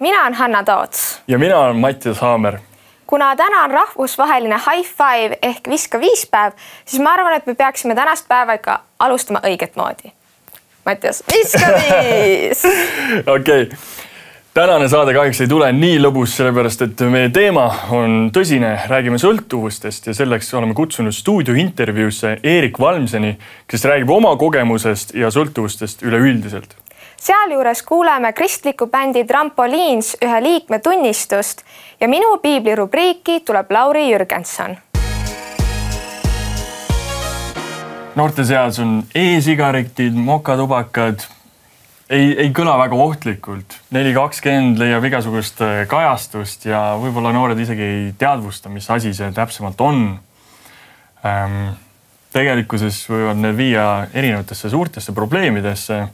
mina olen Hanna Toots. ja mina olen Mattias Haamer. kuna täna on rahvusvaheline high five ehk viska viis päev, siis ma arvan, et me peaksime tänast päeva ikka alustama õiget moodi. Mattias, viska viis okei okay tänane saade kahjuks ei tule nii lõbus, sellepärast et meie teema on tõsine, räägime sõltuvustest ja selleks oleme kutsunud stuudio intervjuusse Eerik Valmseni, kes räägib oma kogemusest ja sõltuvustest üleüldiselt. Sealjuures kuuleme kristliku bändi Trampoliins ühe liikme tunnistust ja minu piiblirubriiki tuleb Lauri Jürgenson noorte seas on e-sigaretid, mokatubakad ei, ei kõla väga ohtlikult. neli kakskümmend leiab igasugust äh, kajastust ja võib-olla noored isegi ei teadvusta, mis asi see täpsemalt on ähm,. tegelikkuses võivad need viia erinevatesse suurtesse probleemidesse,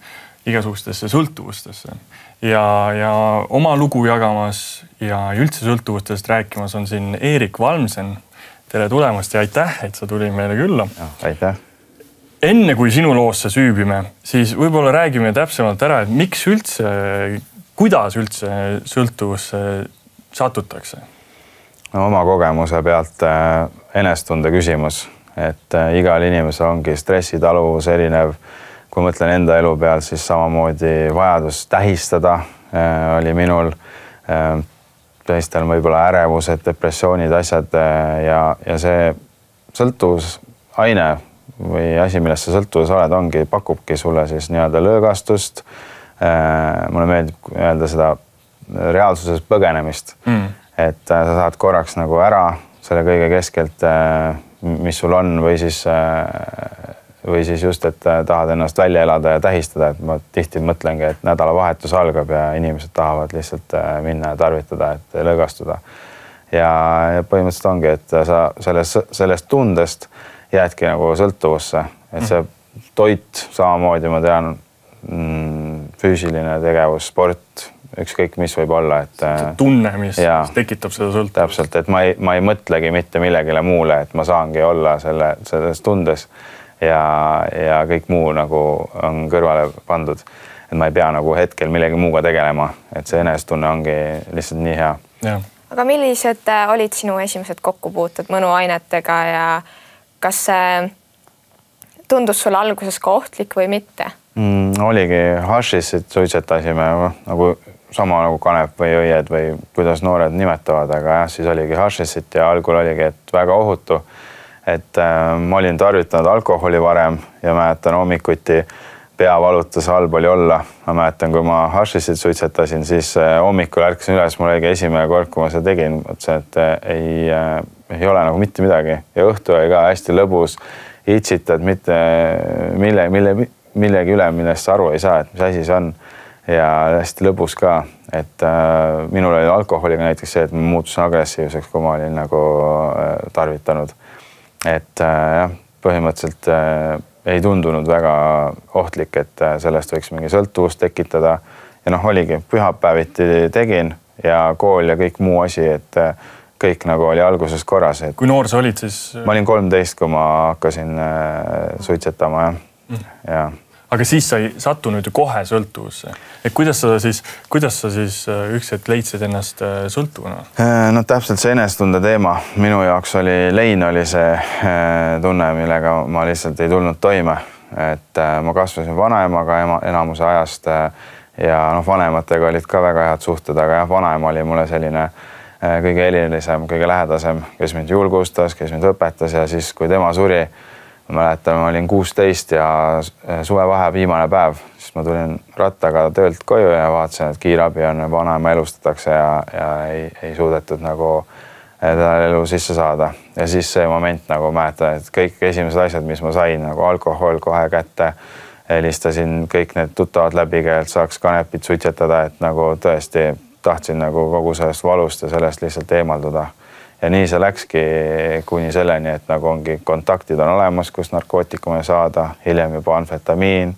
igasugustesse sõltuvustesse ja, ja oma lugu jagamas ja üldse sõltuvustest rääkimas on siin Eerik Valmsen. tere tulemast ja aitäh, et sa tulid meile külla. aitäh enne kui sinu loosse süübime, siis võib-olla räägime täpsemalt ära, et miks üldse, kuidas üldse sõltuvusse satutakse? no oma kogemuse pealt äh, enesetunde küsimus, et äh, igal inimesel ongi stressitaluvus erinev. Kui mõtlen enda elu peal, siis samamoodi vajadus tähistada äh, oli minul äh,. teistel võib-olla ärevused, depressioonid, asjad äh, ja, ja see sõltuvusaine või asi, millest sa sõltuvuses oled, ongi, pakubki sulle siis nii-öelda lõõgastust äh,. mulle meeldib öelda seda reaalsuses põgenemist mm., et sa saad korraks nagu ära selle kõige keskelt mis sul on või siis või siis just, et äh, tahad ennast välja elada ja tähistada, et ma tihti mõtlengi, et nädalavahetus algab ja inimesed tahavad lihtsalt äh, minna ja tarvitada, et lõõgastuda. ja, ja põhimõtteliselt ongi, et sa sellest, sellest tundest jäädki nagu sõltuvusse, et see toit samamoodi ma tean mm,, füüsiline tegevus, sport, ükskõik mis võib olla, et. see tunne, mis ja, tekitab seda sõltuvust. täpselt, et ma ei, ma ei mõtlegi mitte millegile muule, et ma saangi olla selle, selles tundes ja, ja kõik muu nagu on kõrvale pandud. et ma ei pea nagu hetkel millegi muuga tegelema, et see enesetunne ongi lihtsalt nii hea. aga millised äh, olid sinu esimesed kokkupuuted mõnuainetega ja kas see tundus sulle alguses ka ohtlik või mitte mm,? oligi, hašišit suitsetasime nagu sama nagu kanep või õied või kuidas noored nimetavad, aga jah, siis oligi hašišit ja algul oligi, et väga ohutu. Et äh, ma olin tarvitanud alkoholi varem ja mäletan hommikuti pea valutas, halb oli olla. ma mäletan, kui ma hašišit suitsetasin, siis äh, hommikul ärkasin üles, mul oligi esimene kord, kui ma seda tegin, mõtlesin, et äh, ei ei ole nagu mitte midagi ja õhtu oli ka hästi lõbus. itsitad mitte mille, mille, millegi üle, millest sa aru ei saa, et mis asi see on. ja hästi lõbus ka, et äh, minul oli alkoholiga näiteks see, et ma muutusin agressiivseks, kui ma olin nagu äh, tarvitanud. Et äh, jah, põhimõtteliselt äh, ei tundunud väga ohtlik, et äh, sellest võiks mingi sõltuvust tekitada. ja noh, oligi pühapäeviti tegin ja kool ja kõik muu asi, et kõik nagu oli alguses korras, et. kui noor sa olid siis? ma olin kolmteist, kui ma hakkasin suitsetama jah mm., ja. Aga siis sa ei sattunud ju kohe sõltuvusse, et kuidas sa siis, kuidas sa siis äh, üks hetk leidsid ennast äh, sõltuvana? no täpselt see enesetunde teema minu jaoks oli, lein oli see tunne, millega ma lihtsalt ei tulnud toime, et ma kasvasin vanaemaga ema, enamuse ajast ja noh, vanematega olid ka väga head suhted, aga jah, vanaema oli mulle selline äh, Äh, kõige erilisem, kõige lähedasem, kes mind julgustas, kes mind õpetas ja siis, kui tema suri, ma mäletan, ma olin kuusteist ja suvevahe viimane päev, siis ma tulin rattaga töölt koju ja vaatasin, et kiirabi on vanaema elustatakse ja, ja ei, ei suudetud nagu äh, teda elu sisse saada ja siis see moment nagu mäletan, et kõik esimesed asjad, mis ma sain nagu alkohol kohe kätte helistasin kõik need tuttavad läbi, kellelt saaks kanepit suitsetada, et nagu tõesti tahtsin nagu kogu sellest valust ja sellest lihtsalt eemalduda. Ja nii see läkski kuni selleni, et nagu ongi kontaktid on olemas, kust narkootikume saada, hiljem juba amfetamiin.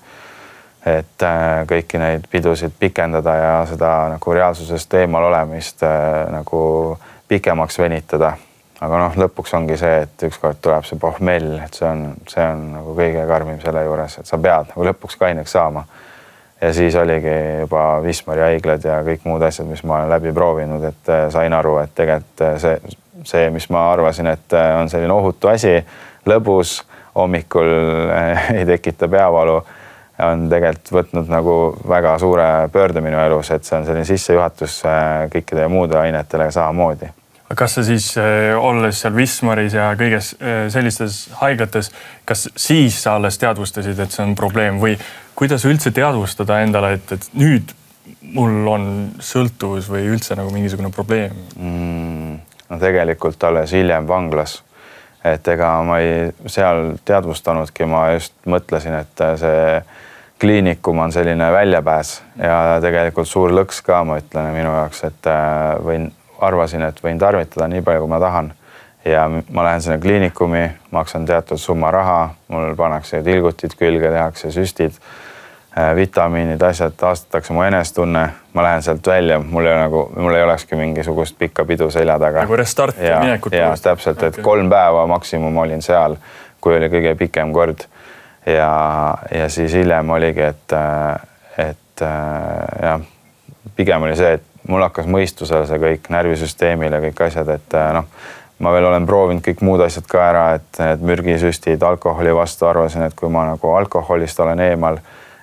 et äh, kõiki neid pidusid pikendada ja seda nagu reaalsusest eemal olemist äh, nagu pikemaks venitada. aga noh, lõpuks ongi see, et ükskord tuleb see pohmell, et see on, see on nagu kõige karmim selle juures, et sa pead nagu lõpuks kaineks saama ja siis oligi juba Wismari haiglad ja kõik muud asjad, mis ma olen läbi proovinud, et äh, sain aru, et tegelikult see, see, mis ma arvasin, et äh, on selline ohutu asi, lõbus, hommikul ei tekita peavalu, on tegelikult võtnud nagu väga suure pöörde minu elus, et see on selline sissejuhatus kõikide muude ainetele samamoodi kas sa siis, olles seal Wismaris ja kõiges sellistes haiglates, kas siis sa alles teadvustasid, et see on probleem või kuidas üldse teadvustada endale, et, et nüüd mul on sõltuvus või üldse nagu mingisugune probleem mm,? No tegelikult alles hiljem vanglas. et ega ma ei seal teadvustanudki, ma just mõtlesin, et see kliinikum on selline väljapääs ja tegelikult suur lõks ka, ma ütlen minu jaoks, et äh, võin, arvasin, et võin tarvitada nii palju, kui ma tahan ja ma lähen sinna kliinikumi, maksan teatud summa raha, mul pannakse tilgutid külge, tehakse süstid vitamiinid, asjad, taastatakse mu enesetunne, ma lähen sealt välja, mul ei ole nagu, mul ei olekski mingisugust pikka pidu selja taga. nagu restart minekut. ja täpselt, et okay. kolm päeva maksimum olin seal, kui oli kõige pikem kord. ja, ja siis hiljem oligi, et, et jah, pigem oli see, et mul hakkas mõistusele see kõik, närvisüsteemile kõik asjad, et noh ma veel olen proovinud kõik muud asjad ka ära, et need mürgisüstid alkoholi vastu arvasin, et kui ma nagu alkoholist olen eemal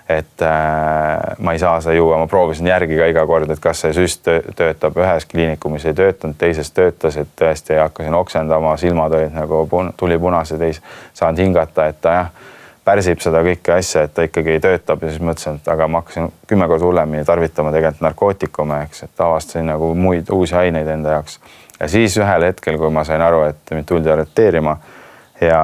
et äh, ma ei saa seda juua, ma proovisin järgi ka iga kord, et kas see süst töötab, ühes kliinikumis ei töötanud, teises töötas, et tõesti hakkasin oksendama, silmad olid nagu pun tuli punased, ei saanud hingata, et ta jah, pärsib seda kõike asja, et ta ikkagi töötab ja siis mõtlesin, et aga ma hakkasin kümme korda hullemini tarvitama tegelikult narkootikume, eks, et avastasin nagu muid uusi aineid enda jaoks. ja siis ühel hetkel, kui ma sain aru, et mind tuldi arreteerima ja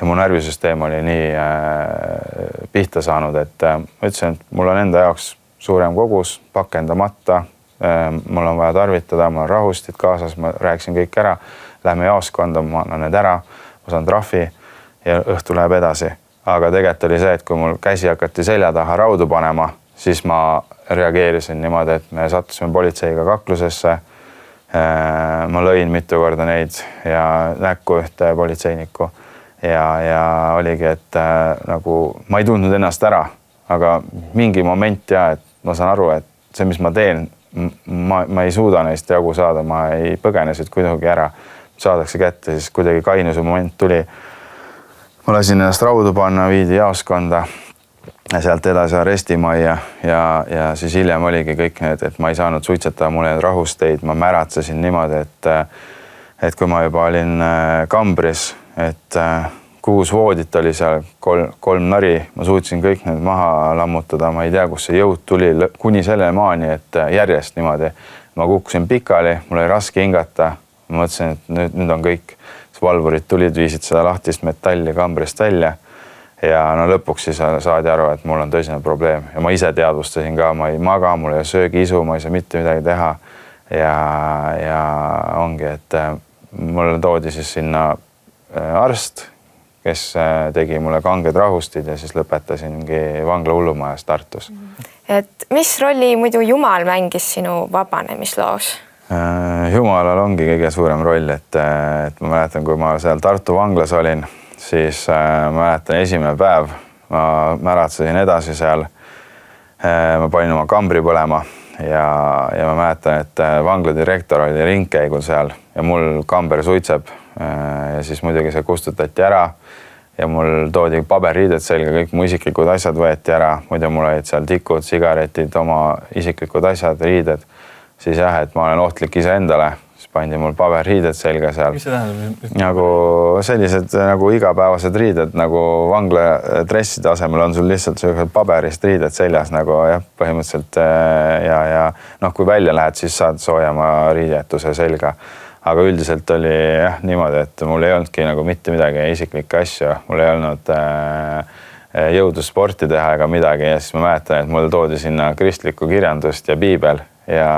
ja mu närvisüsteem oli nii äh, pihta saanud, et äh, ma ütlesin, et mul on enda jaoks suurem kogus pakendamata äh,. mul on vaja tarvitada, mul on rahustid kaasas, ma rääkisin kõik ära. Lähme jaoskonda, ma annan need ära, ma saan trahvi ja õhtu läheb edasi. aga tegelikult oli see, et kui mul käsi hakati selja taha raudu panema, siis ma reageerisin niimoodi, et me sattusime politseiga kaklusesse äh,. ma lõin mitu korda neid ja näkku ühte politseinikku ja, ja oligi, et äh, nagu ma ei tundnud ennast ära, aga mingi moment ja et ma saan aru, et see, mis ma teen, ma, ma ei suuda neist jagu saada, ma ei põgene siit kuidagi ära. saadakse kätte, siis kuidagi kainuse moment tuli. ma lasin ennast raudu panna, viidi jaoskonda ja sealt edasi arestimajja ja, ja siis hiljem oligi kõik need, et ma ei saanud suitsetada, mul ei olnud rahusteid, ma märatsesin niimoodi, et et kui ma juba olin äh, kambris et äh, kuus voodit oli seal, kolm, kolm nari, ma suutsin kõik need maha lammutada, ma ei tea, kust see jõud tuli kuni selle maani, et äh, järjest niimoodi ma kukkusin pikali, mul oli raske hingata. ma mõtlesin, et nüüd, nüüd on kõik. siis valvurid tulid, viisid seda lahtist metalli kambrist välja. ja no lõpuks siis saadi aru, et mul on tõsine probleem ja ma ise teadvustasin ka, ma ei maga, mul ei ole söögiisu, ma ei saa mitte midagi teha. ja, ja ongi, et äh, mulle toodi siis sinna Äh, arst, kes äh, tegi mulle kanged rahustid ja siis lõpetasingi vangla hullumajas Tartus. et mis rolli muidu Jumal mängis sinu vabanemisloos? Äh, Jumalal ongi kõige suurem roll, et, et ma mäletan, kui ma seal Tartu vanglas olin, siis ma mäletan esimene päev, ma märatsesin edasi seal. ma panin oma kambri põlema ja, ja ma mäletan, et vangla direktor oli ringkäigul seal ja mul kamber suitseb Äh, ja siis muidugi see kustutati ära ja mul toodi paberriided selga, kõik mu isiklikud asjad võeti ära, muidu mul olid seal tikud, sigaretid, oma isiklikud asjad, riided. siis jah, et ma olen ohtlik iseendale, siis pandi mul paberriided selga seal. mis see tähendab? nagu sellised nagu igapäevased riided nagu vangla dresside asemel on sul lihtsalt sellised paberist riided seljas nagu jah, põhimõtteliselt äh, ja, ja noh, kui välja lähed, siis saad soojema riidetuse selga aga üldiselt oli jah niimoodi, et mul ei olnudki nagu mitte midagi isiklikke asju, mul ei olnud äh, jõudu sporti teha ega midagi. Ja siis ma mäletan, et mul toodi sinna kristlikku kirjandust ja piibel. Ja,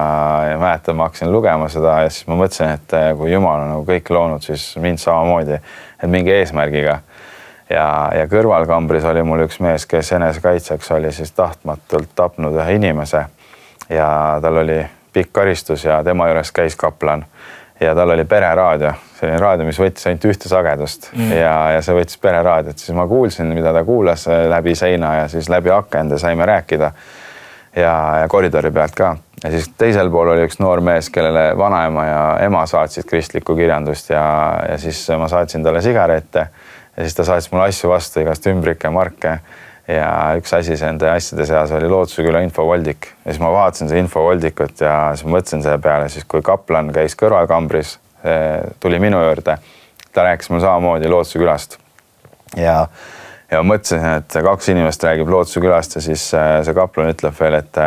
ja mäletan, ma hakkasin lugema seda ja siis ma mõtlesin, et äh, kui Jumal on nagu kõik loonud, siis mind samamoodi, et mingi eesmärgiga. ja, ja kõrvalkambris oli mul üks mees, kes enesekaitseks oli siis tahtmatult tapnud ühe inimese. Ja tal oli pikk karistus ja tema juures käis kaplan ja tal oli pereraadio, selline raadio, mis võttis ainult ühte sagedust. Mm. ja, ja see võttis pereraadiot, siis ma kuulsin, mida ta kuulas läbi seina ja siis läbi akende saime rääkida. ja, ja koridori pealt ka. Ja siis teisel pool oli üks noor mees, kellele vanaema ja ema saatsid kristlikku kirjandust. Ja, ja siis ma saatsin talle sigarette. Ja siis ta saatis mulle asju vastu, igast ümbrikke, marke ja üks asi nende asjade seas oli Lootuse küla infovoldik ja siis ma vaatasin seda infovoldikut ja siis mõtlesin selle peale, siis kui kaplan käis kõrvalkambris, tuli minu juurde, ta rääkis mulle samamoodi Lootuse külast. ja, ja mõtlesin, et kaks inimest räägib Lootuse külast ja siis äh, see kaplan ütleb veel, et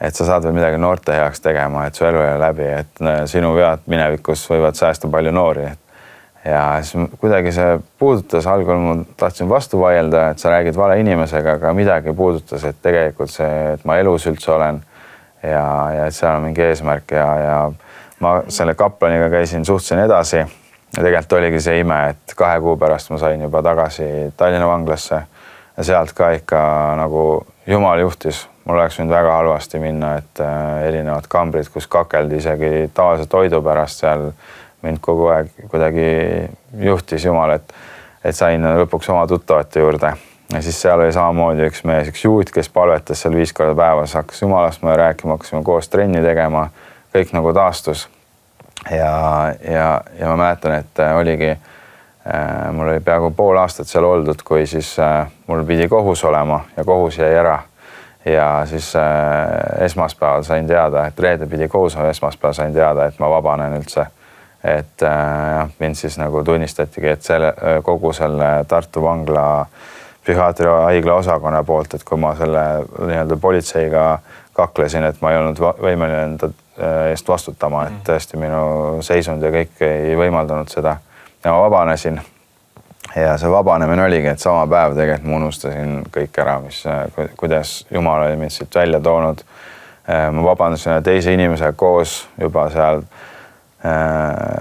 et sa saad veel midagi noorte heaks tegema, et su elu ei ole läbi, et äh, sinu vead minevikus võivad säästa palju noori, et ja siis kuidagi see puudutas, algul ma tahtsin vastu vaielda, et sa räägid vale inimesega, aga midagi puudutas, et tegelikult see, et ma elus üldse olen. Ja, ja et seal on mingi eesmärk ja, ja ma selle kaplaniga käisin, suhtlesin edasi. Ja tegelikult oligi see ime, et kahe kuu pärast ma sain juba tagasi Tallinna vanglasse. Ja sealt ka ikka nagu jumal juhtis, mul oleks võinud väga halvasti minna, et äh, erinevad kambrid, kus kakeldi isegi tavalise toidu pärast seal mind kogu aeg kuidagi juhtis Jumal, et, et sain lõpuks oma tuttavate juurde ja siis seal oli samamoodi üks mees, üks juut, kes palvetas seal viis korda päevas, hakkas jumalast mulle rääkima, hakkasime koos trenni tegema, kõik nagu taastus. ja, ja, ja ma mäletan, et oligi äh,, mul oli peaaegu pool aastat seal oldud, kui siis äh, mul pidi kohus olema ja kohus jäi ära. ja siis äh, esmaspäeval sain teada, et reede pidi kohus olema, esmaspäeval sain teada, et ma vabanen üldse et äh, jah, mind siis nagu tunnistatigi, et selle kogu selle Tartu vangla psühhiaatria haigla osakonna poolt, et kui ma selle nii-öelda politseiga kaklesin, et ma ei olnud võimeline enda äh, eest vastutama, et mm. tõesti minu seisund ja kõik ei võimaldanud seda ja ma vabanesin. ja see vabanemine oligi, et sama päev tegelikult ma unustasin kõik ära, mis, kuidas Jumal oli mind siit välja toonud. Äh, ma vabandasin teise inimesega koos juba seal Äh,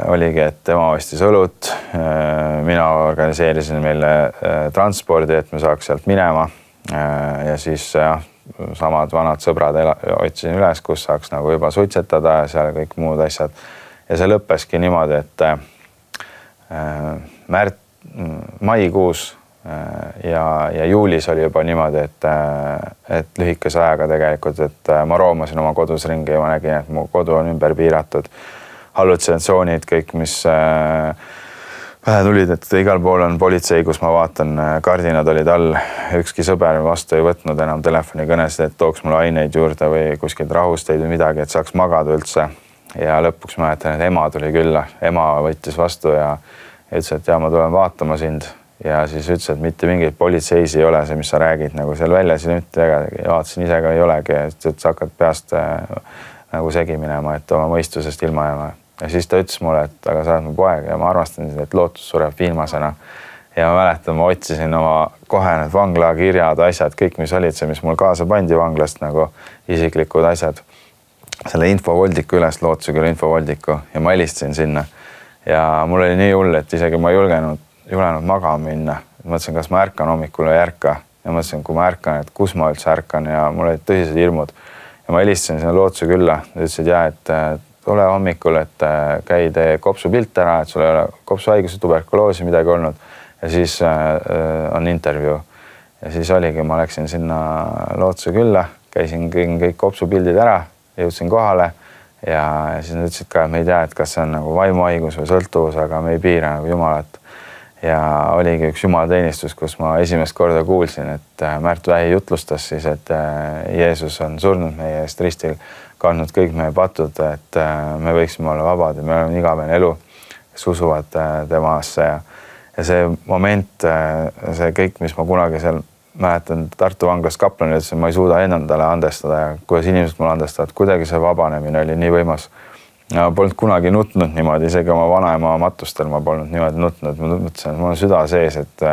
oligi, et tema ostis õlut. Äh, mina organiseerisin meile äh, transpordi, et me saaks sealt minema. ja siis jah, samad vanad sõbrad otsisin üles, kus saaks nagu juba suitsetada ja seal kõik muud asjad. ja see lõppeski niimoodi, et märt, maikuus ja, ja juulis oli juba niimoodi, et, et lühikese ajaga tegelikult, et ma roomasin oma kodus ringi ja ma nägin, et mu kodu on ümber piiratud hallutsinatsioonid, kõik, mis äh, pähe tulid, et igal pool on politsei, kus ma vaatan, äh, kardinad olid all, ükski sõber vastu ei võtnud enam telefonikõnesid, et tooks mulle aineid juurde või kuskilt rahusteid või midagi, et saaks magada üldse. ja lõpuks mäletan, et ema tuli külla, ema võttis vastu ja, ütles, et ja ma tulen vaatama sind. Ja siis ütles, et mitte mingeid politseisi ei ole see, mis sa räägid nagu seal väljas ja mitte, vaatasin ise ka ei olegi, et sa hakkad peast äh, nagu segi minema, et oma mõistusest ilma jääma ja siis ta ütles mulle, et aga sa oled mu poeg ja ma armastan sind, et lootus sureb viimasena. ja ma mäletan, ma otsisin oma kohe need vanglakirjad, asjad, kõik, mis olid see, mis mul kaasa pandi vanglast nagu isiklikud asjad. selle infovoldiku üles, Lootuse küla infovoldiku ja ma helistasin sinna. ja mul oli nii hull, et isegi ma ei julgenud, julenud magama minna. mõtlesin, kas ma ärkan hommikul või ei ärka ja mõtlesin, kui ma ärkan, et kus ma üldse ärkan ja mul olid tõsised hirmud. ja ma helistasin sinna Lootuse külla, ta ütles, et ja et tule hommikul, et äh, käi tee kopsupilt ära, et sul ei ole kopsuhaiguse, tuberkuloosi, midagi olnud ja siis äh, äh, on intervjuu. ja siis oligi, ma läksin sinna Lootuse külla, käisin kõik kopsupildid ära, jõudsin kohale ja, ja siis nad ütlesid ka, et me ei tea, et kas see on nagu vaimuhaigus või sõltuvus, aga me ei piira nagu Jumalat. ja oligi üks jumalateenistus, kus ma esimest korda kuulsin, et Märt Vähi jutlustas siis, et Jeesus on surnud meie eest ristil kandnud kõik meie patud, et äh, me võiksime olla vabad ja me oleme igavene elu, kes usuvad äh, temasse. Ja, ja see moment, äh, see kõik, mis ma kunagi seal mäletan Tartu vanglas kaplanile ütlesin, ma ei suuda endale andestada ja kuidas inimesed mulle andestavad, kuidagi see vabanemine oli nii võimas. ma polnud kunagi nutnud niimoodi, isegi oma vanaema matustel ma polnud niimoodi nutnud, ma mõtlesin, et mul on süda sees, et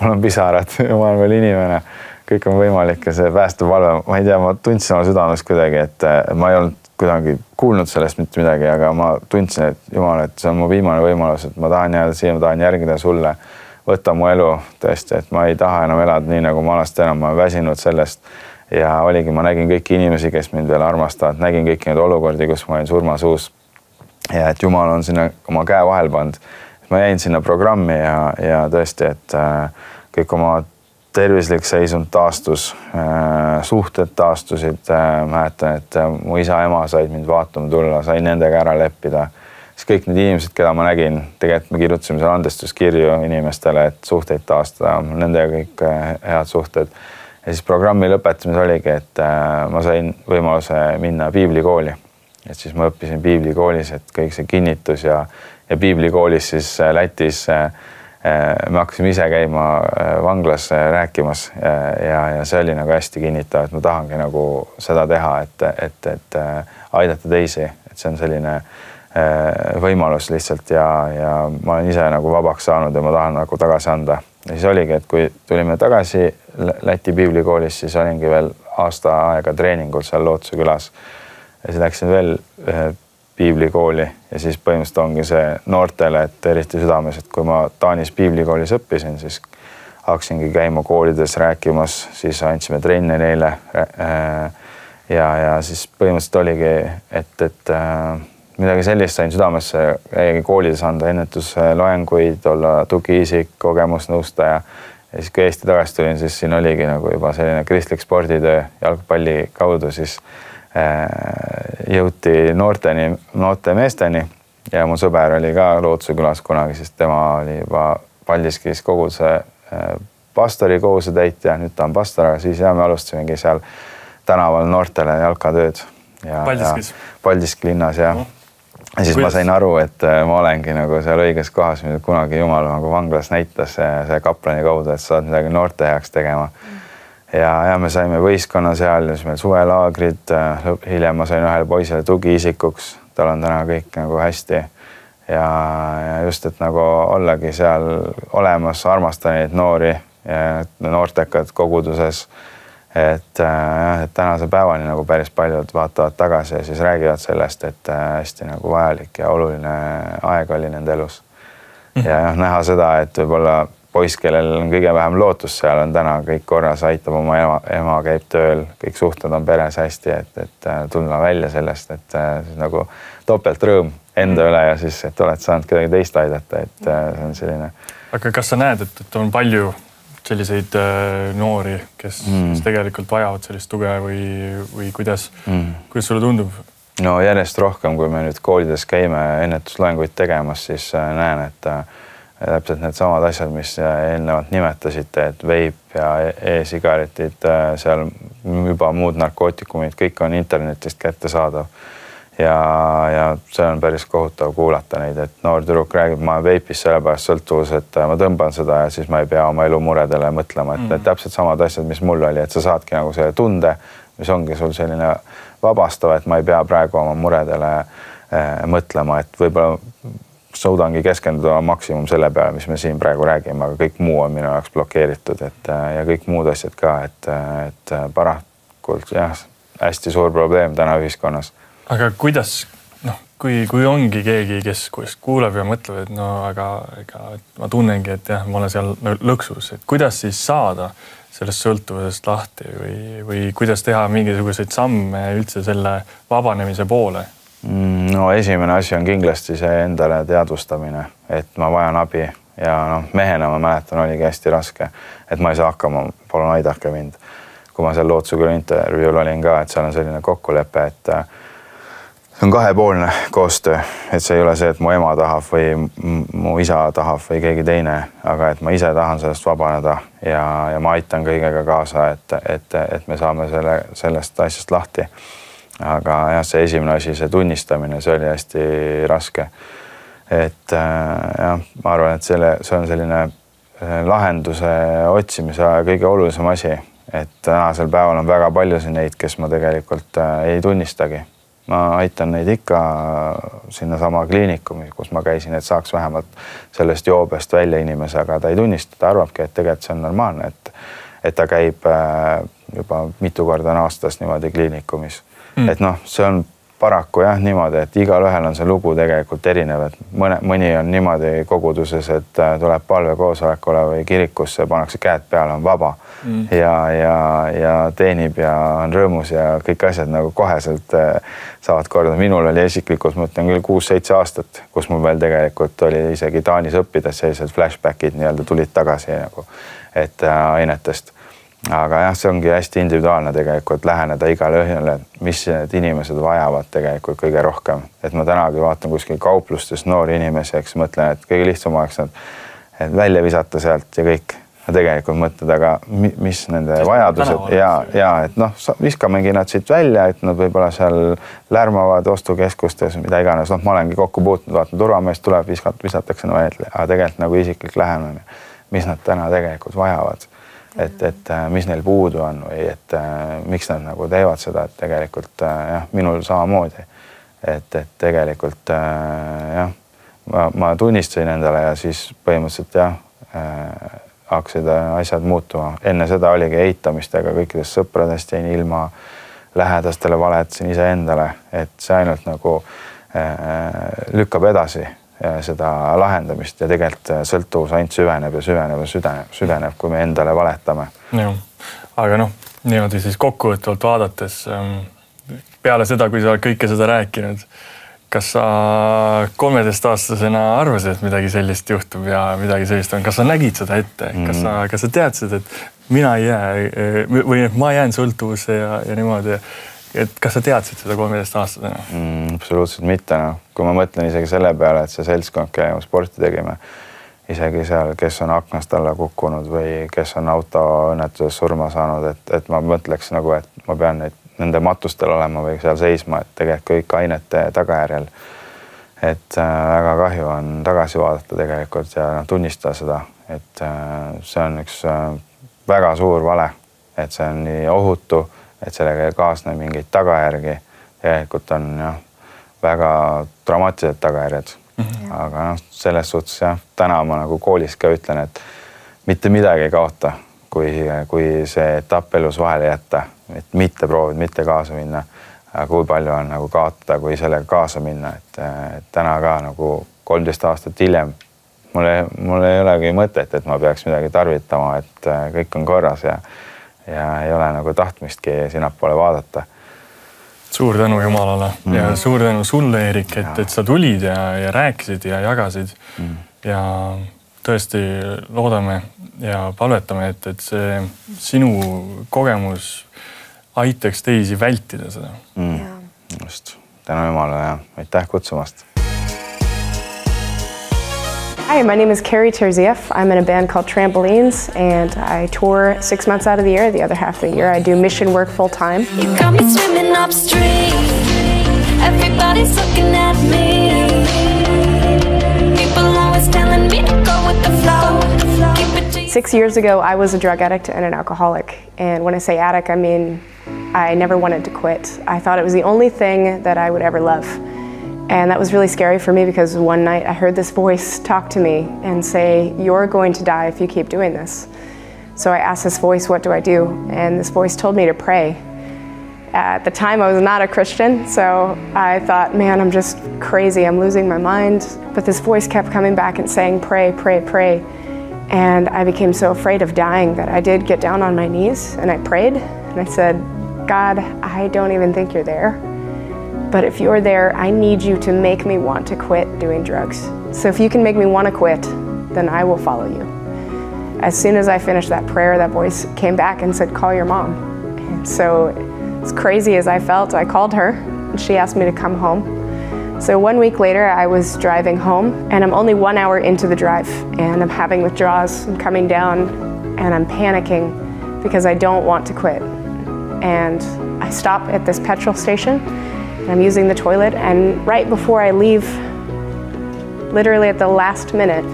mul on pisarad ma olen veel inimene kõik on võimalik ja see päästevalve, ma ei tea, ma tundsin oma südames kuidagi, et ma ei olnud kuidagi kuulnud sellest mitte midagi, aga ma tundsin, et jumal, et see on mu viimane võimalus, et ma tahan jääda siia, ma tahan järgida sulle. võta mu elu tõesti, et ma ei taha enam elada nii, nagu ma vanasti enam, ma olen väsinud sellest. ja oligi, ma nägin kõiki inimesi, kes mind veel armastavad, nägin kõiki neid olukordi, kus ma olin surmasuus. ja et Jumal on sinna oma käe vahel pannud. ma jäin sinna programmi ja, ja tõesti, et äh, kõik oma tervislik seisund taastus, äh, suhted taastusid, mäletan, et mu isa-ema said mind vaatama tulla, sain nendega ära leppida siis kõik need inimesed, keda ma nägin, tegelikult me kirjutasime seal andestuskirju inimestele, et suhteid taastada, nendega kõik head suhted ja siis programmi lõpetamisel oligi, et äh, ma sain võimaluse minna piiblikooli. et siis ma õppisin piiblikoolis, et kõik see kinnitus ja, ja piiblikoolis siis äh, Lätis äh, me hakkasime ise käima vanglas rääkimas ja, ja see oli nagu hästi kinnitav, et ma tahangi nagu seda teha, et, et, et aidata teisi, et see on selline võimalus lihtsalt ja, ja ma olen ise nagu vabaks saanud ja ma tahan nagu tagasi anda ja siis oligi, et kui tulime tagasi Läti piiblikoolis, siis olingi veel aasta aega treeningul seal Lootuse külas. ja siis läksin veel ühe piiblikooli ja siis põhimõtteliselt ongi see noortele, et eriti südames, et kui ma Taanis piiblikoolis õppisin, siis hakkasingi käima koolides rääkimas, siis andsime trenne neile. Ja, ja siis põhimõtteliselt oligi, et, et midagi sellist sain südamesse koolides anda, ennetusloenguid, olla tugiisik, kogemusnõustaja. ja siis, kui Eesti tagasi tulin, siis siin oligi nagu juba selline kristlik sporditöö jalgpalli kaudu, siis jõuti noorteni, noorte meesteni ja mu sõber oli ka Lootuse külas kunagi, sest tema oli juba Paldiskis koguduse äh, pastori kohusetäitja, nüüd ta on pastor, aga siis ja me alustasimegi seal tänaval noortele jalkatööd. Paldiskis? Paldiski linnas jah no ja siis Kuidas? ma sain aru, et äh, ma olengi nagu seal õiges kohas, mida kunagi Jumal nagu vanglas näitas see kaplani kaudu, et sa oled midagi noorte heaks tegema. Ja, ja me saime võistkonna seal ja siis meil suvelaagrid. Äh, hiljem ma sain ühele poisile tugiisikuks, tal on täna kõik nagu hästi. ja, ja just, et nagu ollagi seal olemas, armastan neid noori, noortekad koguduses et äh, jah, et tänase päevani nagu päris paljud vaatavad tagasi ja siis räägivad sellest, et äh, hästi nagu vajalik ja oluline aeg oli nende elus. Mhm. ja noh, näha seda, et võib-olla poiss, kellel on kõige vähem lootust, seal on täna kõik korras, aitab oma ema, ema käib tööl, kõik suhted on peres hästi, et, et äh, tulla välja sellest, et siis nagu topeltrõõm enda mm. üle ja siis, et oled saanud kedagi teist aidata, et see on selline. aga kas sa näed, et, et on palju selliseid äh, noori, kes mm., kes tegelikult vajavad sellist tuge või, või kuidas mm., kuidas sulle tundub? no järjest rohkem, kui me nüüd koolides käime ennetusloenguid tegemas, siis äh, näen, et äh, täpselt needsamad asjad, mis eelnevalt nimetasite, et veip ja e-, e-sigaretid, seal juba muud narkootikumid, kõik on internetist kättesaadav ja, ja see on päris kohutav kuulata neid, et noor tüdruk räägib, ma olen veipis sellepärast sõltuvus, et ma tõmban seda ja siis ma ei pea oma elu muredele mõtlema, et mm. need täpselt samad asjad, mis mul oli, et sa saadki nagu selle tunde, mis ongi sul selline vabastav, et ma ei pea praegu oma muredele mõtlema, et võib-olla suudangi keskenduda maksimum selle peale, mis me siin praegu räägime, aga kõik muu on minu jaoks blokeeritud, et ja kõik muud asjad ka, et, et parakult jah, hästi suur probleem täna ühiskonnas aga kuidas noh, kui, kui ongi keegi, kes, kes kuuleb ja mõtleb, et no aga ega ma tunnengi, et jah, ma olen seal lõksus, et kuidas siis saada sellest sõltuvusest lahti või, või kuidas teha mingisuguseid samme üldse selle vabanemise poole? Mm, no esimene asi on kindlasti see endale teadvustamine, et ma vajan abi ja noh, mehena ma mäletan, oligi hästi raske, et ma ei saa hakkama, palun aidake mind. kui ma seal Lootsu küla intervjuul olin ka, et seal on selline kokkulepe, et see on kahepoolne koostöö, et see ei ole see, et mu ema tahab või mu isa tahab või keegi teine, aga et ma ise tahan sellest vabaneda ja, ja ma aitan kõigega kaasa, et, et, et me saame selle, sellest asjast lahti. Aga jah, see esimene asi, see tunnistamine, see oli hästi raske. et äh, jah, ma arvan, et selle, see on selline äh, lahenduse otsimise kõige olulisem asi, et tänasel päeval on väga paljusid neid, kes ma tegelikult äh, ei tunnistagi. Ma aitan neid ikka sinnasama kliinikumi, kus ma käisin, et saaks vähemalt sellest joobest välja inimese, aga ta ei tunnista, ta arvabki, et tegelikult see on normaalne, et et ta käib juba mitu korda on aastas niimoodi kliinikumis mm.. et noh, see on paraku jah, niimoodi, et igalühel on see lugu tegelikult erinev, et mõne, mõni on niimoodi koguduses, et äh, tuleb palvekoosolekule või kirikusse, pannakse käed peale, on vaba mm. ja, ja, ja teenib ja on rõõmus ja kõik asjad nagu koheselt äh, saavad korda. minul oli isiklikult, ma ütlen küll kuus-seitse aastat, kus mul veel tegelikult oli isegi Taanis õppides sellised flashback'id nii-öelda tulid tagasi nagu, et äh, ainetest aga jah, see ongi hästi individuaalne tegelikult läheneda igale ühele, mis need inimesed vajavad tegelikult kõige rohkem, et ma tänagi vaatan kuskil kauplustes noori inimesi, eks mõtlen, et kõige lihtsam oleks nad et välja visata sealt ja kõik. tegelikult mõtled, aga mis nende Sest vajadused ja, ja et noh, viskamegi nad siit välja, et nad võib-olla seal lärmavad ostukeskustes, mida iganes, noh, ma olengi kokku puutunud, vaatan turvamees tuleb, viskab, visatakse no välja, aga tegelikult nagu isiklik lähenemine, mis nad täna tegelikult vajavad et, et äh, mis neil puudu on või et äh, miks nad nagu teevad seda, et tegelikult äh, jah, minul samamoodi. et, et tegelikult jah, ma, ma tunnistasin endale ja siis põhimõtteliselt jah äh,, hakkasid asjad muutuma. enne seda oligi eitamistega kõikidest sõpradest jäin ilma, lähedastele valetasin iseendale, et see ainult nagu äh, lükkab edasi seda lahendamist ja tegelikult sõltuvus ainult süveneb ja süveneb ja süveneb, süveneb, kui me endale valetame. jah, aga noh, niimoodi siis kokkuvõtvalt vaadates ähm, peale seda, kui sa oled kõike seda rääkinud, kas sa kolmeteistaastasena arvasid, et midagi sellist juhtub ja midagi sellist on, kas sa nägid seda ette, kas sa, kas sa teadsid, et mina ei jää või ma jään sõltuvusse ja, ja niimoodi et kas sa teadsid seda kolmeteistaastasena mm,? absoluutselt mitte, noh, kui ma mõtlen isegi selle peale, et see seltskond, kellega me sporti tegime, isegi seal, kes on aknast alla kukkunud või kes on autoõnnetuses surma saanud, et, et ma mõtleks nagu, et ma pean neid nende matustel olema või seal seisma, et tegelikult kõik ainete tagajärjel. et äh, väga kahju on tagasi vaadata tegelikult ja noh, tunnistada seda, et äh, see on üks äh, väga suur vale, et see on nii ohutu et sellega ei kaasne mingeid tagajärgi. tegelikult on jah, väga dramaatilised tagajärjed mm. -hmm. aga noh, selles suhtes jah, täna ma nagu koolis ka ütlen, et mitte midagi ei kaota, kui, kui see etapp elus vahele jätta, et mitte proovida, mitte kaasa minna. aga kui palju on nagu kaotada, kui sellega kaasa minna, et, täna ka nagu kolmteist aastat hiljem mul ei, mul ei olegi mõtet, et ma peaks midagi tarvitama, et kõik on korras ja ja ei ole nagu tahtmistki sinnapoole vaadata. suur tänu Jumalale mm. ja suur tänu sulle, Eerik, et, et sa tulid ja, ja rääkisid ja jagasid. Mm. ja tõesti loodame ja palvetame, et, et see sinu kogemus aitaks teisi vältida seda. Mm.. just, tänu Jumalale ja aitäh kutsumast Hi, my name is Carrie Terzieff. I'm in a band called Trampolines, and I tour six months out of the year. The other half of the year, I do mission work full time. You got me swimming upstream. Everybody's looking at me. People always telling me to go with the flow. Six years ago, I was a drug addict and an alcoholic. And when I say addict, I mean I never wanted to quit. I thought it was the only thing that I would ever love. And that was really scary for me because one night I heard this voice talk to me and say, You're going to die if you keep doing this. So I asked this voice, What do I do? And this voice told me to pray. At the time, I was not a Christian, so I thought, man, I'm just crazy, I'm losing my mind. But this voice kept coming back and saying, Pray, pray, pray. And I became so afraid of dying that I did get down on my knees and I prayed and I said, God, I don't even think you're there. But if you're there, I need you to make me want to quit doing drugs. So if you can make me want to quit, then I will follow you. As soon as I finished that prayer, that voice came back and said, Call your mom. So, as crazy as I felt, I called her and she asked me to come home. So, one week later, I was driving home and I'm only one hour into the drive and I'm having withdrawals. I'm coming down and I'm panicking because I don't want to quit. And I stop at this petrol station I'm using the toilet, and right before I leave, literally at the last minute,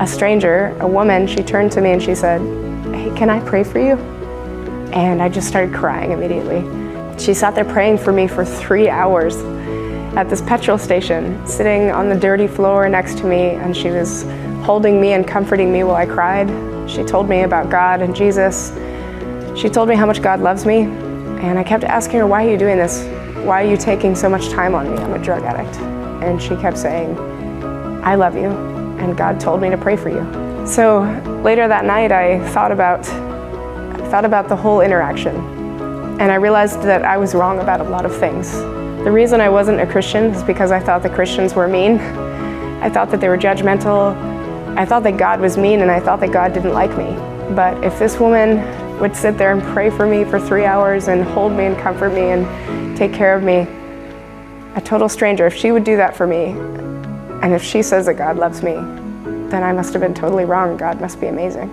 a stranger, a woman, she turned to me and she said, Hey, can I pray for you? And I just started crying immediately. She sat there praying for me for three hours at this petrol station, sitting on the dirty floor next to me, and she was holding me and comforting me while I cried. She told me about God and Jesus. She told me how much God loves me, and I kept asking her, Why are you doing this? Why are you taking so much time on me? I'm a drug addict. And she kept saying, I love you, and God told me to pray for you. So later that night, I thought about, I thought about the whole interaction, and I realized that I was wrong about a lot of things. The reason I wasn't a Christian is because I thought the Christians were mean. I thought that they were judgmental. I thought that God was mean, and I thought that God didn't like me. But if this woman would sit there and pray for me for three hours and hold me and comfort me and take care of me. A total stranger, if she would do that for me, and if she says that God loves me, then I must have been totally wrong. God must be amazing.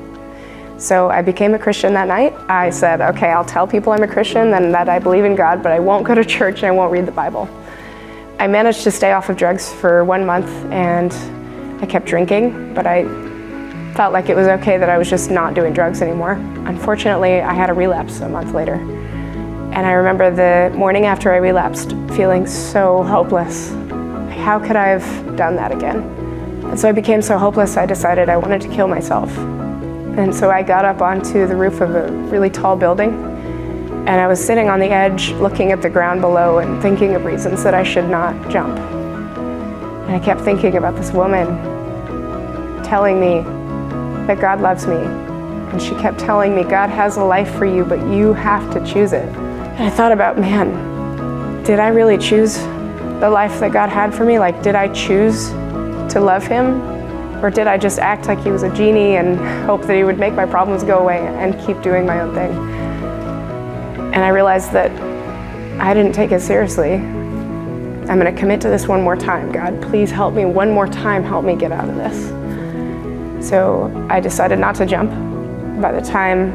So I became a Christian that night. I said, okay, I'll tell people I'm a Christian and that I believe in God, but I won't go to church and I won't read the Bible. I managed to stay off of drugs for one month and I kept drinking, but I felt like it was okay that I was just not doing drugs anymore. Unfortunately, I had a relapse a month later. And I remember the morning after I relapsed feeling so hopeless. How could I have done that again? And so I became so hopeless, I decided I wanted to kill myself. And so I got up onto the roof of a really tall building and I was sitting on the edge looking at the ground below and thinking of reasons that I should not jump. And I kept thinking about this woman telling me that God loves me. And she kept telling me, God has a life for you, but you have to choose it. And I thought about, man, did I really choose the life that God had for me? Like, did I choose to love Him? Or did I just act like He was a genie and hope that He would make my problems go away and keep doing my own thing? And I realized that I didn't take it seriously. I'm going to commit to this one more time. God, please help me one more time, help me get out of this. So I decided not to jump. By the time,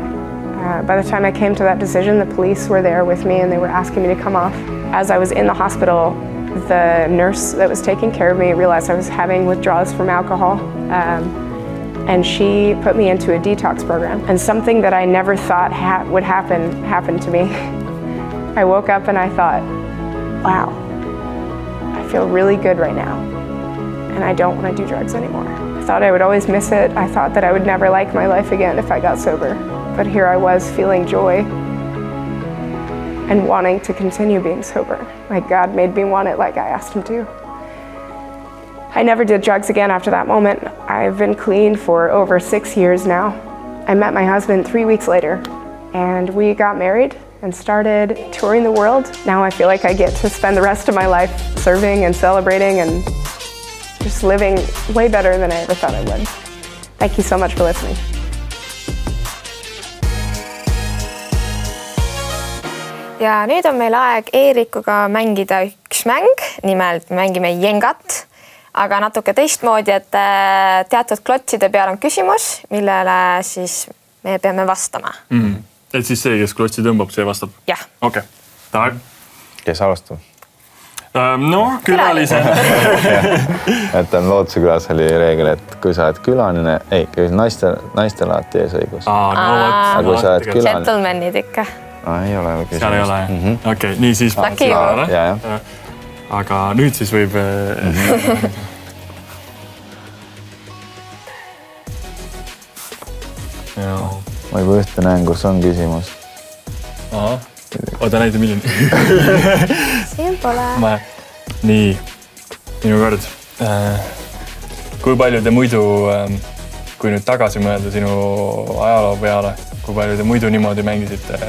uh, by the time I came to that decision, the police were there with me and they were asking me to come off. As I was in the hospital, the nurse that was taking care of me realized I was having withdrawals from alcohol. Um, and she put me into a detox program. And something that I never thought ha would happen happened to me. I woke up and I thought, wow, I feel really good right now. And I don't want to do drugs anymore thought I would always miss it. I thought that I would never like my life again if I got sober. But here I was feeling joy and wanting to continue being sober. Like God made me want it like I asked Him to. I never did drugs again after that moment. I've been clean for over six years now. I met my husband three weeks later and we got married and started touring the world. Now I feel like I get to spend the rest of my life serving and celebrating and just living way better than I ever thought I would. Thank you so much for listening. ja nüüd on meil aeg Eerikuga mängida üks mäng, nimelt mängime Jengat, aga natuke teistmoodi, et äh, teatud klotside peal on küsimus, millele siis me peame vastama mm.. et siis see, kes klotsi tõmbab, see vastab? jah. okei okay., kes alustab? Ähm, noh, külalised et on Lootuse külas oli reegel, et kui sa oled külaline, ei, naistel, naistel alati eesõigus. aga kui sa oled külaline. Gentlemanid ikka. ei ole seal ei ole jah -hmm.? okei nii siis. aga nüüd siis võib. -hmm. ma juba ühte näen, kus on küsimus. ahah oota, näita, milline siin pole. nii, minu kord. Äh, kui palju te muidu, ähm, kui nüüd tagasi mõelda sinu ajaloo peale, kui palju te muidu niimoodi mängisite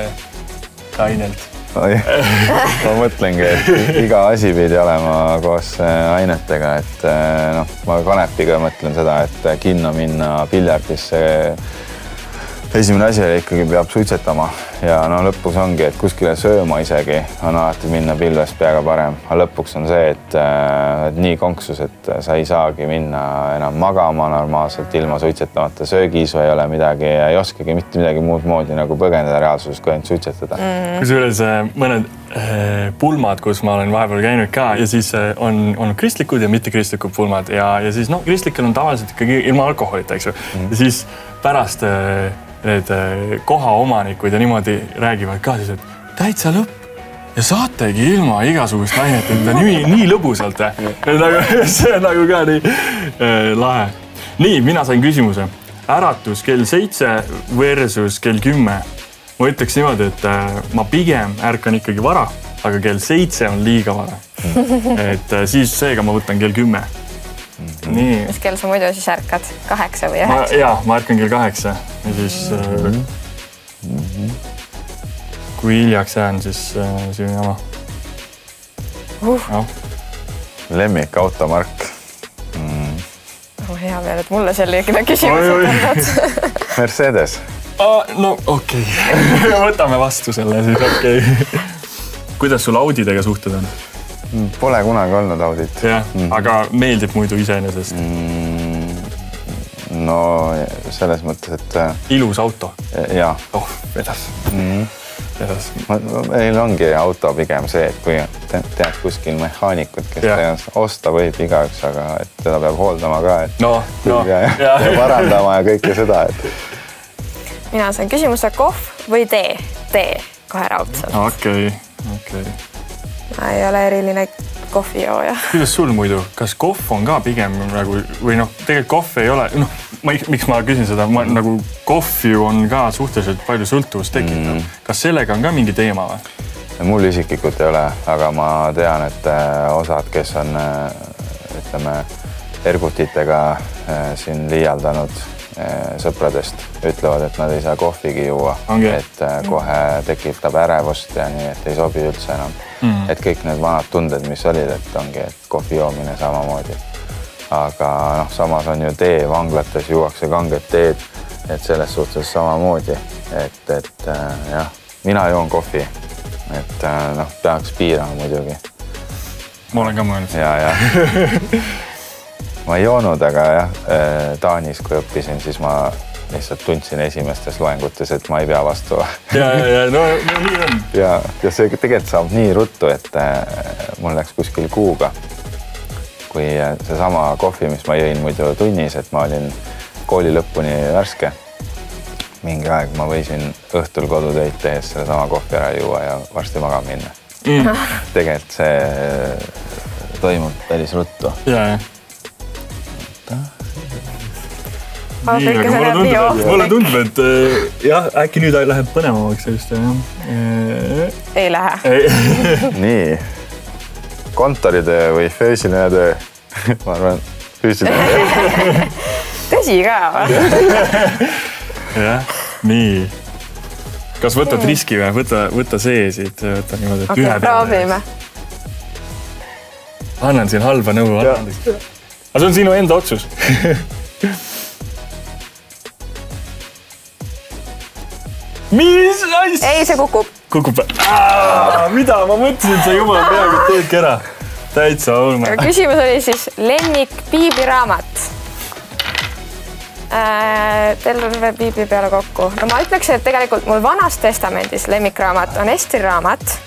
ainelt? ma mõtlengi, et iga asi pidi olema koos äh, ainetega, et äh, noh, ma kanepiga mõtlen seda, et kinno minna, piljardisse esimene asi oli ikkagi peab suitsetama ja no lõpus ongi, et kuskile sööma isegi on alati minna pilvest peaga parem, aga lõpuks on see, et äh, nii konksus, et sa ei saagi minna enam magama normaalselt ilma suitsetamata, söögiisu ei ole midagi ja ei oskagi mitte midagi muud moodi nagu põgeneda reaalsusest, kui ainult suitsetada. Mm.. kusjuures äh, mõned äh, pulmad, kus ma olen vahepeal käinud ka ja siis on olnud kristlikud ja mittekristlikud pulmad ja, ja siis noh, kristlikel on tavaliselt ikkagi ilma alkoholita, eks ju. Mm., ja siis pärast äh, need äh, kohaomanikud ja niimoodi räägivad ka siis, et täitsa lõpp ja saategi ilma igasuguste aineteta nii, nii lõbusalt. nagu see on nagu ka nii äh, lahe. nii, mina sain küsimuse. äratus kell seitse versus kell kümme. ma ütleks niimoodi, et äh, ma pigem ärkan ikkagi vara, aga kell seitse on liiga vara. et äh, siis seega ma võtan kell kümme. Nii. mis kell sa muidu siis ärkad, kaheksa või üheksa? ja ma ärkan kell kaheksa ja siis mm. -hmm. kui hiljaks jään, siis äh, on jama uh.. noh. lemmikautomark mm.? oh, hea meel, et mulle selline küsimus on tulnud Mercedes ah,. no okei okay. võtame vastu selle siis, okei okay. kuidas sul Audidega suhted on? Mm, pole kunagi olnud Audit. jah mm., aga meeldib muidu iseenesest mm,? no selles mõttes, et. Äh, ilus auto. jaa. oh, vedas mm.. vedas. meil ongi auto pigem see, et kui tead kuskil mehaanikut, kes tõenäoliselt osta võib igaüks, aga et teda peab hooldama ka, et. no, no. ja, ja, ja parandama ja kõike seda, et mina saan küsimuse kohv või tee, tee kohe raudselt. okei okay,, okei okay.. Ma ei ole eriline kohvijooja. kuidas sul muidu, kas kohv on ka pigem nagu või noh, tegelikult kohv ei ole, noh, ma, miks ma küsin seda, ma nagu kohv ju on ka suhteliselt palju sõltuvust tekitav mm.. kas sellega on ka mingi teema või? mul isiklikult ei ole, aga ma tean, et äh, osad, kes on äh, ütleme ergutitega äh, siin liialdanud sõpradest ütlevad, et nad ei saa kohvigi juua okay., et eh, kohe tekitab ärevust ja nii, et ei sobi üldse enam mm.. et kõik need vanad tunded, mis olid, et ongi, et kohvi joomine samamoodi. aga noh, samas on ju tee, vanglates juuakse kanget teed, et selles suhtes samamoodi, et, et äh, jah, mina joon kohvi, et äh, noh, peaks piirama muidugi. ma olen ka mõelnud. ja, ja ma ei joonud, aga jah, äh, Taanis, kui õppisin, siis ma lihtsalt tundsin esimestes loengutes, et ma ei pea vastu. ja, ja, ja no, no nii on. ja, ja see tegelikult saab nii ruttu, et äh, mul läks kuskil kuuga, kui äh, seesama kohvi, mis ma jõin muidu tunnis, et ma olin kooli lõpuni värske. mingi aeg ma võisin õhtul kodutöid tehes sellesama kohvi ära juua ja varsti magama minna mm.. tegelikult see toimub päris ruttu. ja, jah nii, aga mulle tundub, mulle tundub, et äh, jah, äkki nüüd läheb põnevamaks sellest jah. Äh, ei lähe. nii, kontoritöö või füüsiline töö? ma arvan, füüsiline töö. tõsi ka või? jah, nii. kas võtad riski või võta, võta see siit, võta niimoodi, et okay, ühe peale. proovime. annan siin halba nõu, annan. aga see on sinu enda otsus mis asja? ei, see kukub. kukub või? mida ma mõtlesin, sa jumala peaaegu teedki ära. täitsa ulme. küsimus oli siis lemmik piibiraamat äh,. terve piibli peale kokku. no ma ütleks, et tegelikult mul Vanas Testamendis lemmikraamat on Estri raamat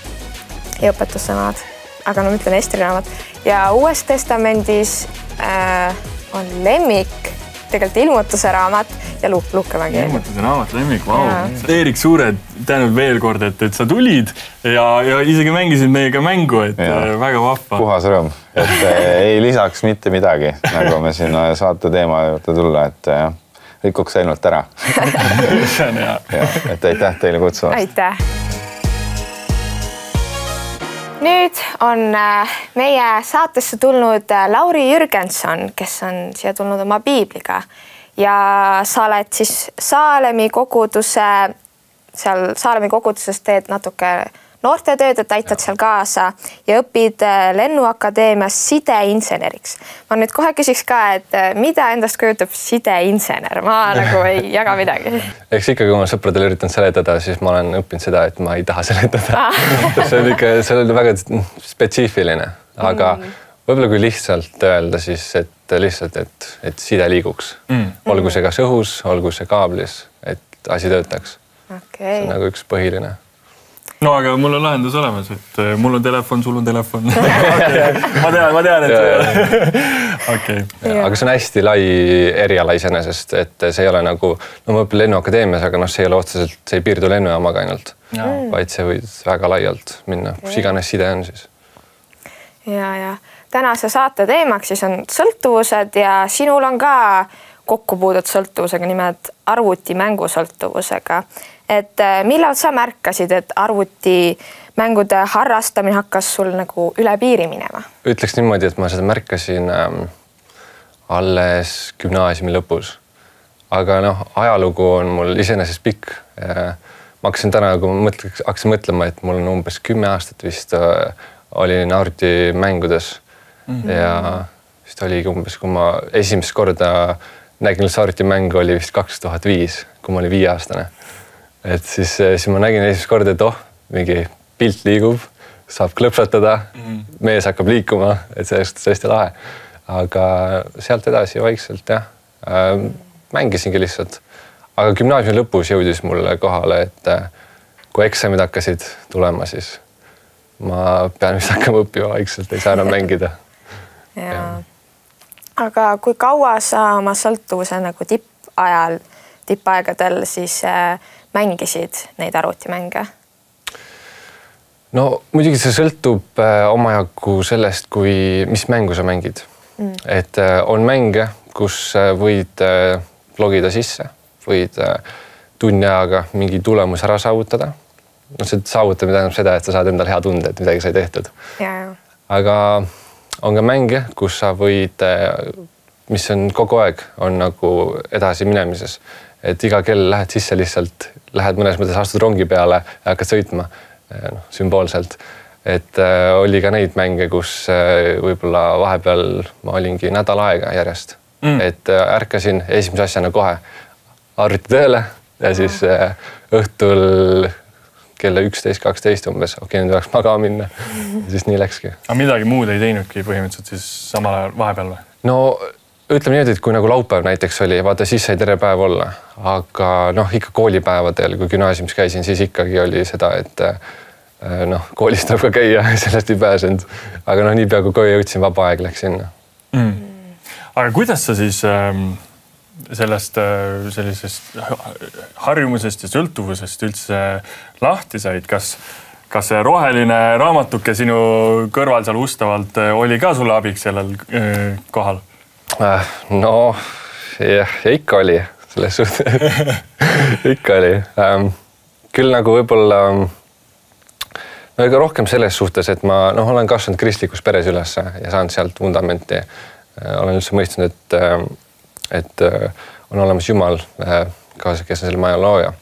ja õpetussõnad, aga no ma ütlen Estri raamat ja Uues Testamendis äh, on lemmik tegelikult ilmutuse raamat ja Luuk Luukemägi. ilmutuse raamat lemmik, vau. Eerik, suured tänud veel kord, et, et sa tulid ja, ja isegi mängisid meiega mängu, et ja. Äh, väga vahva. puhas rõõm, et äh, ei lisaks mitte midagi, nagu me sinna saate teema juurde tulla, et jah, rikuks ainult ära see on hea. et aitäh teile kutsumast. aitäh nüüd on äh, meie saatesse tulnud äh, Lauri Jürgenson, kes on siia tulnud oma piibliga. Ja sa oled siis Saalemi koguduse, seal Saalemi koguduses teed natuke noortetööd, et aitad seal kaasa ja õpid äh, Lennuakadeemias sideinseneriks. ma nüüd kohe küsiks ka, et äh, mida endast kujutab sideinsener, ma nagu ei jaga midagi. eks ikkagi, kui ma sõpradele üritan seletada, siis ma olen õppinud seda, et ma ei taha seletada ah. see on ikka, see on väga spetsiifiline, aga mm. võib-olla kui lihtsalt öelda, siis et lihtsalt, et, et side liiguks mm., olgu see kas õhus, olgu see kaablis, et asi töötaks okay.. see on nagu üks põhiline no aga mul on lahendus olemas, et äh, mul on telefon, sul on telefon. Okay. ma tean, ma tean, et okei. aga see on hästi lai eriala iseenesest, et see ei ole nagu, no ma õpin Lennuakadeemias, aga noh, see ei ole otseselt, see ei piirdu lennujaamaga ainult, vaid see võid väga laialt minna, kus iganes side on siis. ja, ja tänase saate teemaks siis on sõltuvused ja sinul on ka kokkupuudet sõltuvusega, nimelt arvutimängu sõltuvusega et äh, millal sa märkasid, et arvutimängude harrastamine hakkas sul nagu üle piiri minema? ütleks niimoodi, et ma seda märkasin ähm, alles gümnaasiumi lõpus. aga noh, ajalugu on mul iseenesest pikk. ma hakkasin täna, kui ma mõtleks, hakkasin mõtlema, et mul on umbes kümme aastat vist äh, olin arvutimängudes mm -hmm. ja vist oligi umbes, kui ma esimest korda nägin üldse arvutimängu, oli vist kaks tuhat viis, kui ma olin viieaastane. Et siis, siis ma nägin esimest korda, et oh, mingi pilt liigub, saab klõpsatada mm, -hmm. mees hakkab liikuma, et sellest hästi lahe. aga sealt edasi vaikselt jah äh,, mängisingi lihtsalt. aga gümnaasiumi lõpus jõudis mulle kohale, et äh, kui eksamid hakkasid tulema, siis ma pean vist hakkama õppima vaikselt, ei saa enam mängida. jaa. aga kui kaua sa oma sõltuvuse nagu tippajal, tippaegadel siis äh, mängisid neid arvutimänge? no muidugi see sõltub äh, omajagu sellest, kui, mis mängu sa mängid. Mm.. et äh, on mänge, kus äh, võid logida sisse, võid tunni ajaga mingi tulemuse ära saavutada. Noh, see saavutamine tähendab seda, et sa saad endale hea tunde, et midagi sai tehtud. aga on ka mänge, kus sa võid, mis on kogu aeg, on nagu edasiminemises, et iga kell lähed sisse lihtsalt, lähed mõnes mõttes astud rongi peale ja hakkad sõitma, noh sümboolselt. et äh, oli ka neid mänge, kus äh, võib-olla vahepeal ma olingi nädal aega järjest mm., et äh, ärkasin esimese asjana kohe arvuti tööle ja siis äh, õhtul kella üksteist, kaksteist umbes, okei okay,, nüüd tuleks magama minna. siis nii läkski. aga midagi muud ei teinudki põhimõtteliselt siis samal ajal vahepeal või? no ütleme niimoodi, et kui nagu laupäev näiteks oli, vaata siis sai terve päev olla, aga noh, ikka koolipäevadel, kui gümnaasiumis käisin, siis ikkagi oli seda, et äh, noh, koolis tuleb ka käia, sellest ei pääsenud. aga noh, niipea kui koju jõudsin, vaba aeg läks sinna mm.. aga kuidas sa siis ähm sellest äh, sellisest harjumusest ja sõltuvusest üldse lahti said, kas, kas see roheline raamatuke sinu kõrval seal ustavalt äh, oli ka sulle abiks sellel äh, kohal? No jah, ikka oli selles suhtes ikka oli ähm,. küll nagu võib-olla no ega rohkem selles suhtes, et ma noh, olen kasvanud kristlikus peres ülesse ja saanud sealt vundamenti. olen üldse mõistnud, et ähm, et äh, on olemas Jumal, äh, kes on selle maja looja.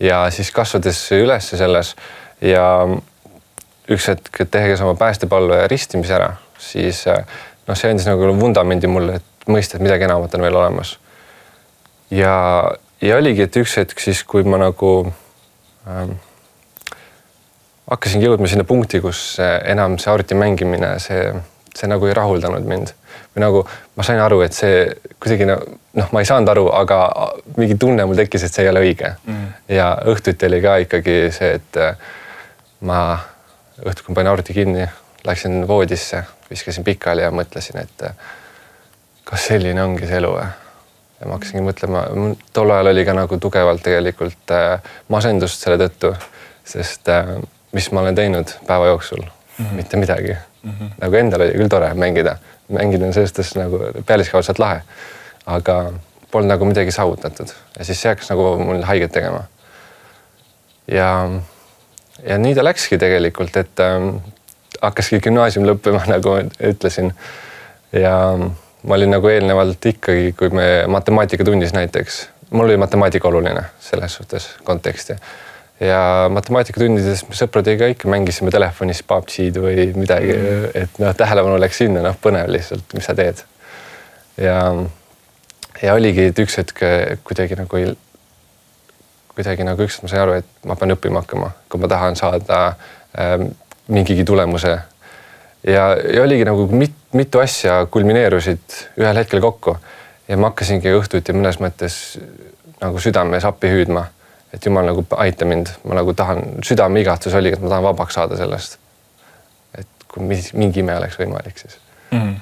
ja siis kasvades üles selles ja üks hetk tehes oma päästepalve ristimise ära, siis äh, noh, see andis nagu vundamendi mulle, et mõista, et midagi enamat on veel olemas. ja, ja oligi, et üks hetk siis, kui ma nagu ähm, hakkasingi jõudma sinna punkti, kus enam see arvuti mängimine, see, see nagu ei rahuldanud mind. Või nagu ma sain aru, et see kuidagi noh, ma ei saanud aru, aga mingi tunne mul tekkis, et see ei ole õige. Mm.. ja õhtuti oli ka ikkagi see, et äh, ma õhtul, kui ma panin arvuti kinni, läksin voodisse, viskasin pikali ja mõtlesin, et äh, kas selline ongi see elu või? ja ma hakkasingi mõtlema, tol ajal oli ka nagu tugevalt tegelikult äh, masendust selle tõttu, sest mis ma olen teinud päeva jooksul mm, -hmm. mitte midagi mm. -hmm. nagu endal oli küll tore mängida, mängida on selles suhtes nagu pealiskaudselt lahe. aga polnud nagu midagi saavutatud ja siis see hakkas nagu mul haiget tegema. ja, ja nii ta läkski tegelikult, et hakkaski gümnaasium lõppema, nagu ütlesin. ja ma olin nagu eelnevalt ikkagi, kui me matemaatikatunnis näiteks, mul oli matemaatika oluline selles suhtes konteksti ja matemaatikatundides sõpradega ikka mängisime telefonis PUBG-d või midagi mm., et noh, tähelepanu läks sinna, noh, põnev lihtsalt, mis sa teed. ja, ja oligi, et üks hetk kuidagi nagu ei, kuidagi nagu ükskord ma sain aru, et ma pean õppima hakkama, kui ma tahan saada äh, mingigi tulemuse. ja, ja oligi nagu mit, mitu asja kulmineerusid ühel hetkel kokku ja ma hakkasingi õhtuti mõnes mõttes nagu südames appi hüüdma et jumal nagu aita mind, ma nagu tahan, südameigatsus oli, et ma tahan vabaks saada sellest. et kui mingi ime oleks võimalik, siis mm. -hmm.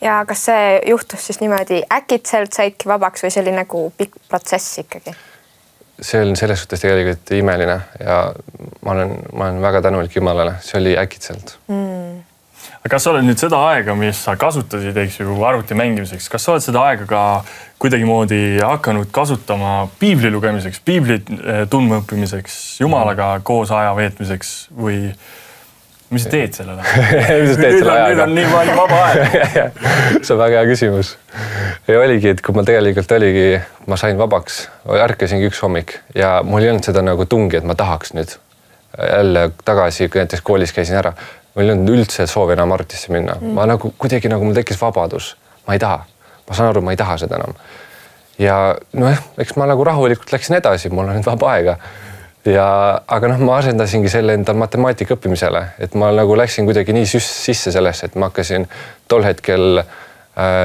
ja kas see juhtus siis niimoodi äkitselt saidki vabaks või see oli nagu pikk protsess ikkagi? See on selles suhtes tegelikult imeline ja ma olen, ma olen väga tänulik Jumalale, see oli äkitselt. Mm.. aga kas sa oled nüüd seda aega, mis sa kasutasid, eks ju, arvuti mängimiseks, kas sa oled seda aega ka kuidagimoodi hakanud kasutama piibli lugemiseks, piiblit eh, tundmaõppimiseks, jumalaga koos aja veetmiseks või mis sa teed sellel ajal? Mis sa teed selle ajaga? nüüd on nii palju vaba aega see on väga hea küsimus. Ja oligi, et kui ma tegelikult oligi, ma sain vabaks, ärkasingi üks hommik ja mul ei olnud seda nagu tungi, et ma tahaks nüüd jälle tagasi, näiteks koolis käisin ära. mul ei olnud üldse soovi enam arvutisse minna mm., ma nagu kuidagi nagu mul tekkis vabadus, ma ei taha, ma saan aru, ma ei taha seda enam. ja nojah, eks ma nagu rahulikult läksin edasi, mul on nüüd vaba aega ja aga noh, ma asendasingi selle enda matemaatika õppimisele, et ma nagu läksin kuidagi nii sisse sellesse, et ma hakkasin tol hetkel äh,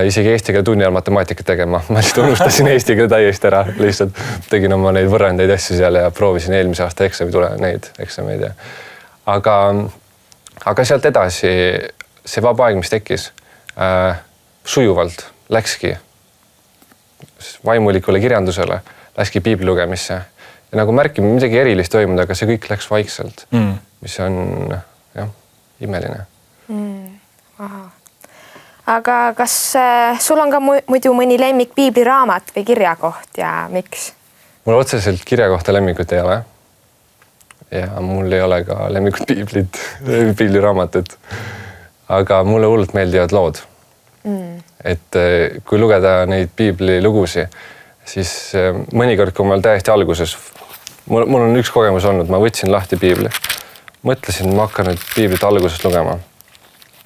isegi eesti keele tunni ajal matemaatikat tegema, ma lihtsalt unustasin eesti keele täiesti ära, lihtsalt tegin oma neid võrrandeid asju seal ja proovisin eelmise aasta eksami tule, neid eksameid ja aga, aga sealt edasi see vaba aeg, mis tekkis äh, sujuvalt läkski vaimulikule kirjandusele, läkski piibli lugemisse ja nagu märkima midagi erilist toimunud, aga see kõik läks vaikselt mm., mis on jah, imeline. Mm.. Aga kas äh, sul on ka muidu mõni lemmik piibliraamat või kirjakoht ja miks? mul otseselt kirjakohta lemmikut ei ole. ja mul ei ole ka lemmikut piiblit, piibliraamatut. aga mulle hullult meeldivad lood mm.. et äh, kui lugeda neid piiblilugusid siis äh, mõnikord, kui ma täiesti alguses mul, mul on üks kogemus olnud, ma võtsin lahti piibli, mõtlesin, ma hakkan nüüd piiblit algusest lugema.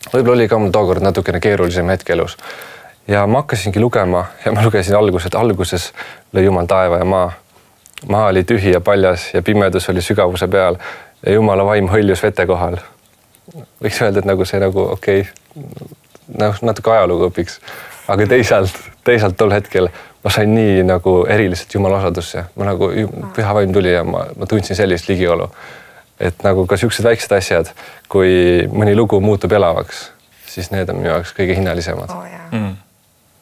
Võib-olla oli ka mul tookord natukene keerulisem hetk elus ja ma hakkasingi lugema ja ma lugesin alguses, alguses lõi Jumal taeva ja maa. maa oli tühi ja paljas ja pimedus oli sügavuse peal ja Jumala vaim hõljus vete kohal. võiks öelda, et nagu see nagu okei okay,, noh natuke ajalugu õpiks, aga teisalt, teisalt tol hetkel ma sain nii nagu eriliselt Jumala osadusse, ma nagu püha vaim tuli ja ma, ma tundsin sellist ligiolu. Et nagu ka siuksed väiksed asjad, kui mõni lugu muutub elavaks, siis need on minu jaoks kõige hinnalisemad oh,. Mm.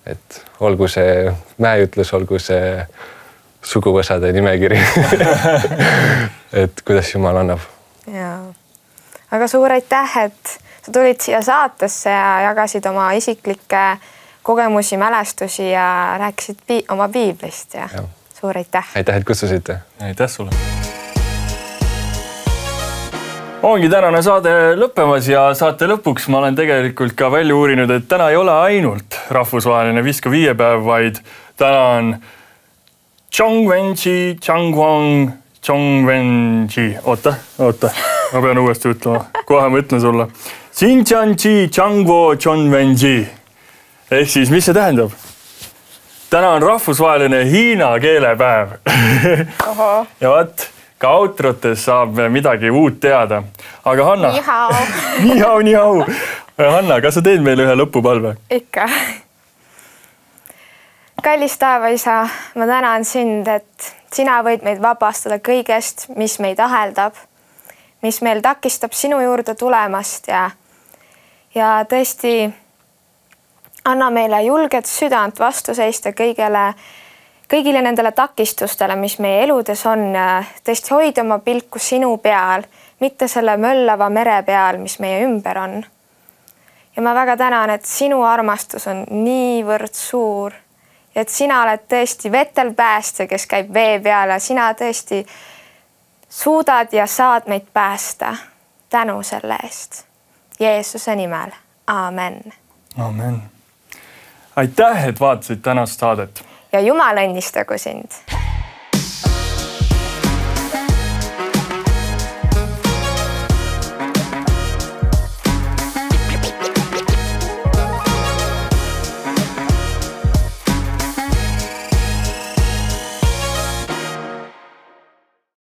et olgu see mäeütlus, olgu see suguvõsade nimekiri et kuidas Jumal annab. ja, aga suur aitäh, et sa tulid siia saatesse ja jagasid oma isiklikke kogemusi, mälestusi ja rääkisid pi oma piiblist ja, ja. suur aitäh. aitäh, et kutsusite. aitäh sulle. Ongi tänane saade lõppemas ja saate lõpuks ma olen tegelikult ka välja uurinud, et täna ei ole ainult rahvusvaheline viska viiepäev, vaid täna on Chongwenji, Changwang, Chongwenji, oota, oota, ma pean uuesti ütlema, kohe ma ütlen sulle. Xinjianji, Changwo, Chongwenji ehk siis, mis see tähendab? täna on rahvusvaheline hiina keelepäev ja vot ka outrotes saab midagi uut teada. aga Hanna. nii hao, nii hao. Hanna, kas sa teed meile ühe lõpupalve? ikka. kallis taevaisa, ma tänan sind, et sina võid meid vabastada kõigest, mis meid aheldab, mis meil takistab sinu juurde tulemast ja, ja tõesti anna meile julget südant vastu seista kõigele, kõigile nendele takistustele, mis meie eludes on. tõesti hoida oma pilku sinu peal, mitte selle möllava mere peal, mis meie ümber on. ja ma väga tänan, et sinu armastus on niivõrd suur ja et sina oled tõesti vetel päästja, kes käib vee peal ja sina tõesti suudad ja saad meid päästa. tänu selle eest. Jeesuse nimel, amen. amen aitäh, et vaatasid tänast saadet. Ja Jumal õnnistagu sind